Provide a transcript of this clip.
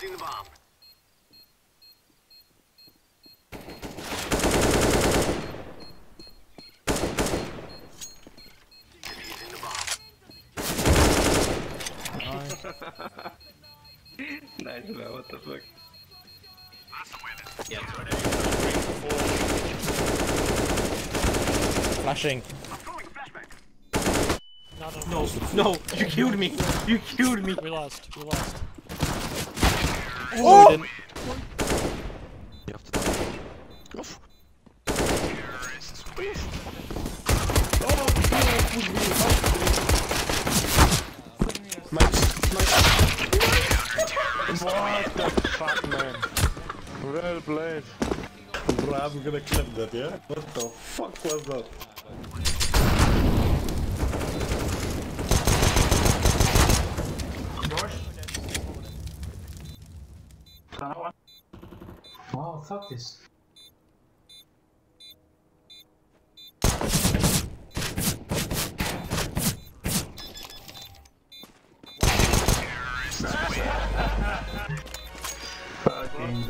Defusing the bomb. Defusing the bomb. nice, bro. What the fuck? Yeah, Flashing. No, no, you killed me. You killed me. We lost. We lost. Oh! oh! We didn't. You have to. Oof. What the fuck, man? Well played. Bro, I'm gonna clip that, yeah? What the fuck was that? Oh, fuck this. Fucking.